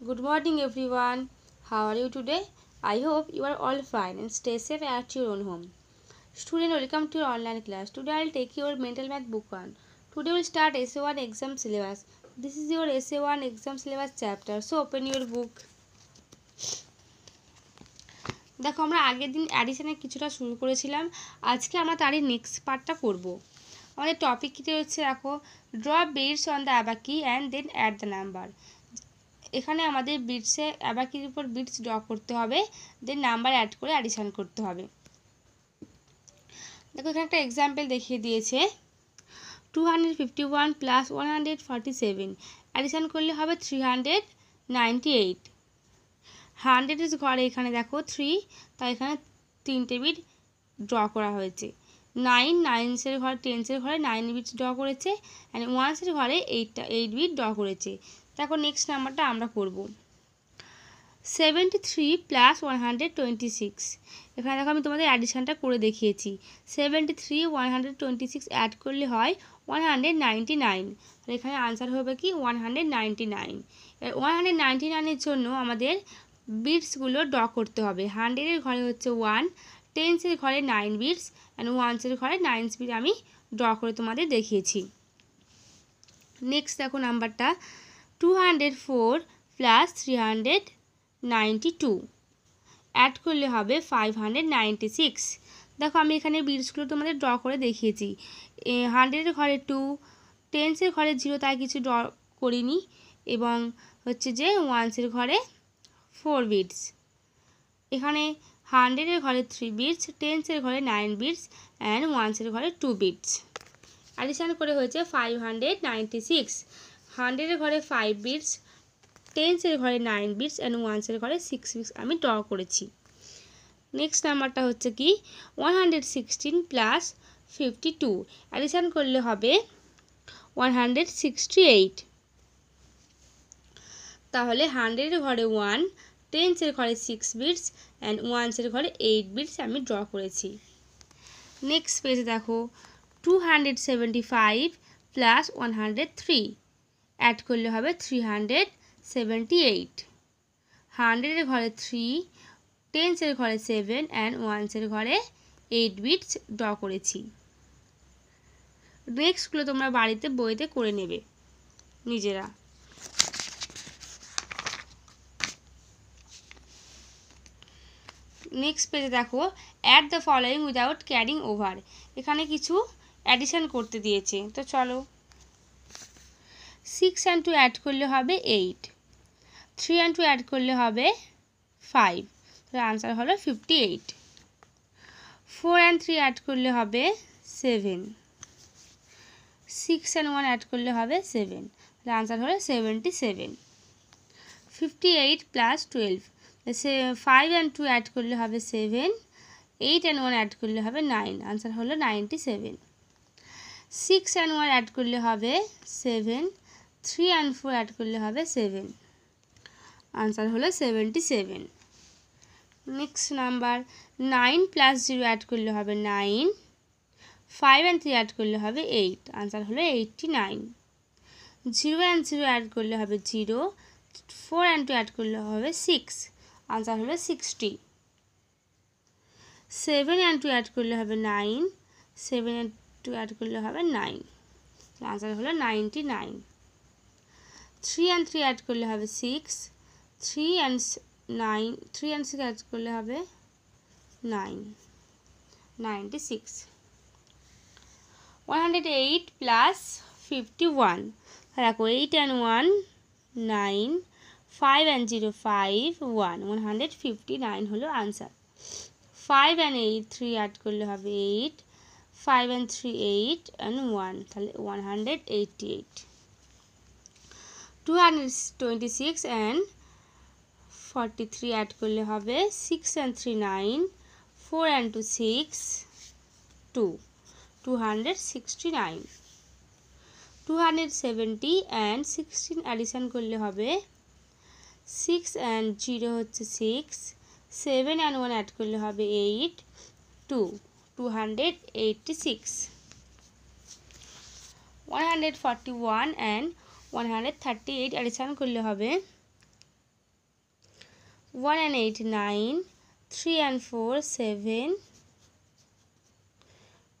Good morning, everyone. How are you today? I hope you are all fine and stay safe at your own home. Student, welcome to your online class. Today I'll take your mental math book one. Today we'll start SA1 exam syllabus. This is your SA1 exam syllabus chapter. So open your book. দেখো আমরা আগের দিন অ্যাডিশনের কিছুটা শুরু করেছিলাম আজকে আমরা তারই নেক্সট পার্টটা করব আমাদের টপিক কী হচ্ছে দেখো draw beads on the abacus and then add the number এখানে আমাদের বিটসে অ্যাবাকির উপর বিটস ড্র করতে হবে দেন নাম্বার অ্যাড করে অ্যাডিশান করতে হবে। দেখো এখানে একটা এক্সাম্পল দেখিয়ে দিয়েছে। Two hundred fifty one plus one hundred seven করলে হবে থ্রি হান্ড্রেড নাইনটি এইট ঘরে এখানে দেখো থ্রি তাই এখানে তিনটে বিট ড্র করা হয়েছে। নাইন নাইনসের ঘরে টেন্সের ঘরে নাইন বিট ড্র করেছে অ্যান্ড ওয়ান্সের ঘরে এইটটা এইট বিট ড্র করেছে। দেখো নেক্সট নাম্বারটা আমরা করব। Seventy three plus one hundred twenty six এখানে দেখো আমি তোমাদের অ্যাডিশানটা করে দেখিয়েছি। Seventy three one hundred twenty six add করলে হয় ওয়ান হান্ড্রেড নাইনটি নাইন এখানে আনসার হবে কি? One hundred ninety nine one hundred ninety নাইনের জন্য আমাদের বিটসগুলো ড্র করতে হবে। হান্ড্রেডের ঘরে হচ্ছে ওয়ান টেন্সের ঘরে নাইন বিটস অ্যান্ড ওয়ান্সের ঘরে নাইন বিট আমি ড্র করে তোমাদের দেখিয়েছি। নেক্সট দেখো নাম্বারটা two hundred four plus three hundred ninety two add করলে হবে ফাইভ হান্ড্রেড নাইনটি সিক্স দেখো আমি এখানে বিটসগুলো তোমাদের ড্র করে দেখিয়েছি। হান্ড্রেডের ঘরে টু টেন্সের ঘরে জিরো তাই কিছু ড্র করিনি। এবং হচ্ছে যে ওয়ান্সের ঘরে ফোর বিটস এখানে হান্ড্রেডের ঘরে থ্রি বিটস টেন্সের ঘরে নাইন বিটস অ্যান্ড ওয়ান্সের ঘরে টু বিটস অ্যাডিশান করে হয়েছে ফাইভ হান্ড্রেড নাইনটি সিক্স হান্ড্রেডের ঘরে ফাইভ বিটস টেন্সের ঘরে নাইন বিটস অ্যান্ড ওয়ান্সের ঘরে সিক্স বিটস আমি ড্র করেছি। নেক্সট নাম্বারটা হচ্ছে কি? One hundred sixteen plus fifty two addition করলে হবে ওয়ান হান্ড্রেড সিক্সটি এইট তাহলে হান্ড্রেডের ঘরে ওয়ান টেন্সের ঘরে সিক্স বিটস অ্যান্ড ওয়ান্সের ঘরে এইট বিটস আমি ড্র করেছি। নেক্সট পেজে দেখো two hundred seventy five plus one hundred three add করলে হবে থ্রি হান্ড্রেড সেভেন্টি এইট হান্ড্রেডের ঘরে থ্রি টেন্সের ঘরে সেভেন অ্যান্ড ওয়ান্সের ঘরে এইট বিটস ড্র করেছি। নেক্সটগুলো তোমরা বাড়িতে বইতে করে নেবে নিজেরা। নেক্সট পেজে দেখো add the following without carrying over এখানে কিছু অ্যাডিশান করতে দিয়েছে। তো চলো। সিক্স অ্যান্ড টু অ্যাড করলে হবে eight three and two add করলে হবে ফাইভ তাহলে আনসার হলো fifty eight four and three add করলে হবে seven six and one add করলে হবে সেভেন তাহলে আনসার হলো seventy seven fifty eight plus twelve say five and two add করলে হবে seven eight and one add করলে হবে নাইন আনসার হলো ninety seven six and one add করলে হবে seven three and four add করলে হবে সেভেন আনসার হলো seventy seven next number nine plus zero add করলে হবে nine five and three add করলে হবে এইট আনসার হলো eighty nine zero and zero add করলে হবে zero four and two add করলে হবে সিক্স আনসার হলো sixty seven and two add করলে হবে nine seven and two add করলে হবে নাইন আনসার হলো ninety nine three and three add করলে হবে six three and nine three and six add করলে হবে nine ninety six one hundred eight plus fifty one দেখো eight and one nine five and zero five one one hundred fifty nine হলো answer five and eight three add করলে হবে eight five and three eight and one তাহলে one hundred eighty eight two hundred twenty six and forty three add করলে হবে six and three nine four and two six two two hundred sixty nine two hundred seventy and sixteen addition করলে হবে six and zero হচ্ছে six seven and one add করলে হবে eight two two hundred eighty six one hundred thirty eight addition করলে হবে one and eight nine three and four seven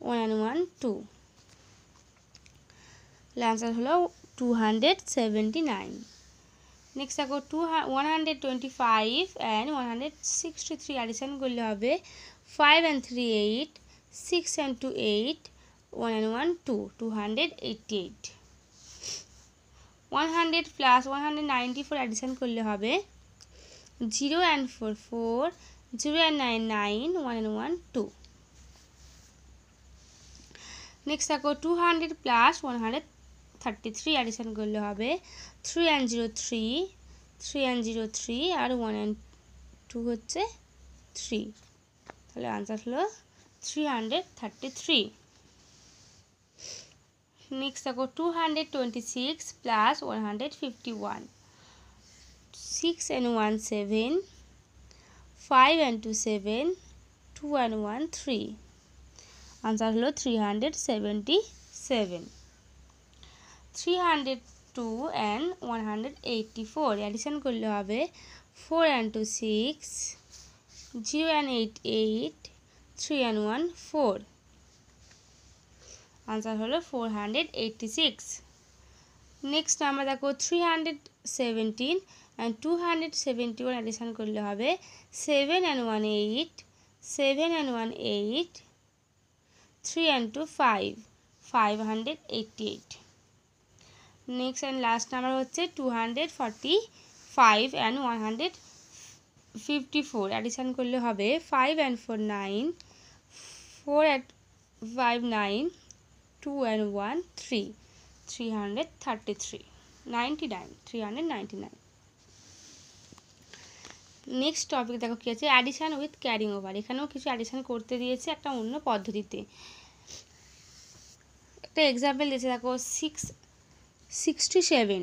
one and one two answer হলো two hundred seventy nine next দেখো two one hundred twenty five and one hundred sixty three addition করলে হবে five and three eight six and two eight one and one two two hundred eighty eight one hundred plus one hundred ninety four addition করলে হবে zero and four four zero and nine nine one and one two next দেখো two hundred plus one hundred thirty three addition করলে হবে three and zero three three and zero three R one and two হচ্ছে three তাহলে answer হলো three hundred thirty three next দেখো two hundred twenty six plus one hundred fifty one six and one seven five and two seven two and one three answer হলো three hundred seventy seven three hundred two and one hundred eighty four addition করলে হবে four and two six zero and eight eight three and one four answer হলো four hundred eighty six next আমরা দেখো three hundred seventeen and two hundred seventy one addition করলে হবে seven and one eight seven and one eight three and two five five hundred eighty eight next and last number হচ্ছে two hundred forty five and one hundred fifty four addition করলে হবে five and four nine four at five nine two and one three three hundred thirty three ninety nine three hundred ninety nine next topic দেখো কী আছে? Addition with carrying over এখানেও কিছু addition করতে দিয়েছে একটা অন্য পদ্ধতিতে। একটা এক্সাম্পল দিয়েছে, দেখো সিক্স সিক্সটি সেভেন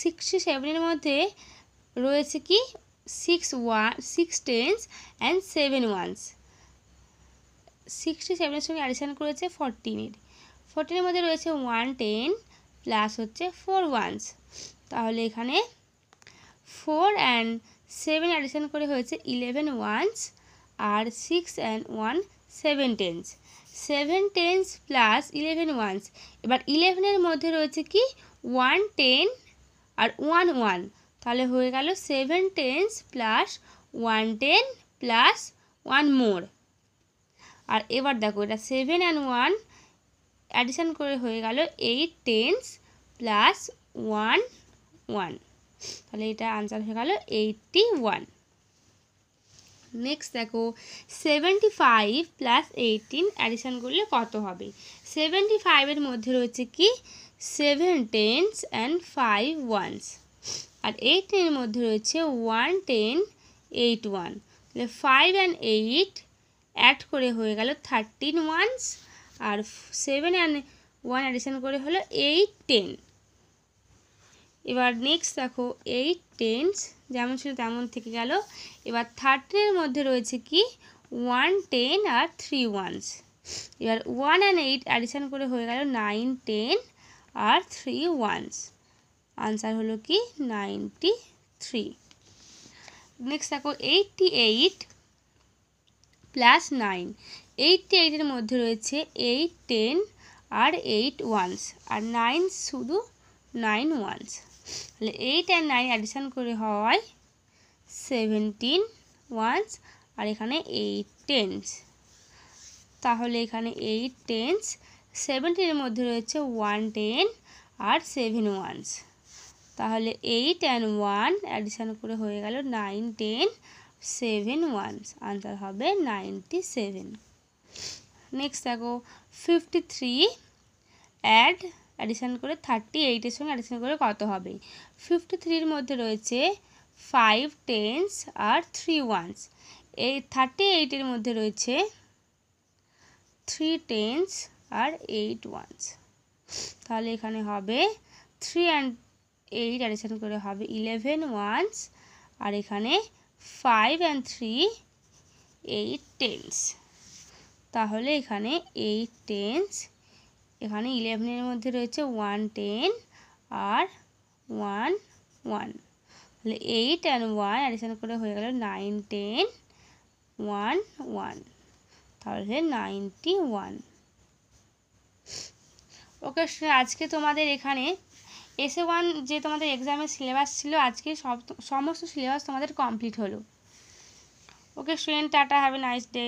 সিক্সটি সেভেনের মধ্যে রয়েছে কি? Six one six tens and seven ones sixty সেভেনের সঙ্গে অ্যাডিশান করেছে ফোরটিনের ফোরটিনের মধ্যে রয়েছে ওয়ান টেন প্লাস হচ্ছে ফোর ওয়ানস তাহলে এখানে ফোর অ্যান্ড সেভেন অ্যাডিশন করে হয়েছে eleven ones R six and one seven tens seven tens plus eleven ones এবার ইলেভেনের মধ্যে রয়েছে কি? ওয়ান টেন আর ওয়ান ওয়ান তাহলে হয়ে গেল seven tens plus one ten plus one more আর এবার দেখো এটা সেভেন অ্যান্ড ওয়ান অ্যাডিশন করে হয়ে গেল eight tens plus one one তাহলে এটা আনসার হয়ে গেল এইটটি ওয়ান নেক্সট দেখো seventy five plus eighteen addition করলে কত হবে? সেভেন্টি ফাইভের মধ্যে রয়েছে কি? Seven tens and five ones আর এইটের মধ্যে রয়েছে ওয়ান টেন এইট ওয়ান তাহলে ফাইভ অ্যান্ড এইট অ্যাড করে হয়ে গেল থার্টিন ওয়ানস আর সেভেন অ্যান্ড ওয়ান অ্যাডিশন করে হলো এইট টেন এবার নেক্সট দেখো এইট টেন্স যেমন ছিল তেমন থেকে গেল। এবার থার্টিনের মধ্যে রয়েছে কি? ওয়ান টেন আর থ্রি ওয়ানস এবার ওয়ান অ্যান্ড এইট অ্যাডিশন করে হয়ে গেল নাইন টেন আর থ্রি ওয়ানস আনসার হলো কি? নাইনটি থ্রি নেক্সট দেখো eighty eight plus nine eighty এইটের মধ্যে রয়েছে এইট টেন আর এইট ওয়ানস আর নাইন শুধু নাইন ওয়ানস তাহলে এইট অ্যান্ড নাইন অ্যাডিশন করে হয় সেভেন্টিন ওয়ানস আর এখানে এইট টেন্স তাহলে এখানে এইট টেন্স সেভেন্টিনের মধ্যে রয়েছে ওয়ান টেন আর সেভেন ওয়ানস তাহলে এইট অ্যান্ড ওয়ান অ্যাডিশান করে হয়ে গেল nine ten seven ones answer হবে নাইনটি সেভেন নেক্সট দেখো ফিফটি থ্রি অ্যাড অ্যাডিশন করে থার্টি এইটের সঙ্গে অ্যাডিশন করে কত হবে? ফিফটি থ্রির মধ্যে রয়েছে ফাইভ টেন্স আর থ্রি ওয়ানস এই থার্টি এইটের মধ্যে রয়েছে থ্রি টেন্স আর এইট ওয়ানস তাহলে এখানে হবে থ্রি অ্যান্ড এইট অ্যাডিশন করে হবে ইলেভেন ওয়ানস আর এখানে five and three eight tens তাহলে এখানে এইট টেন্স এখানে ইলেভেনের মধ্যে রয়েছে ওয়ান টেন আর ওয়ান ওয়ান তাহলে এইট অ্যান্ড ওয়ান অ্যাডিশন করে হয়ে গেল নাইন টেন ওয়ান ওয়ান তাহলে নাইনটি ওয়ান ওকে আজকে তোমাদের এখানে এসে ওয়ান যে তোমাদের এক্সামের সিলেবাস ছিল, আজকে সব সমস্ত সিলেবাস তোমাদের কমপ্লিট হলো। Okay student tata have a nice day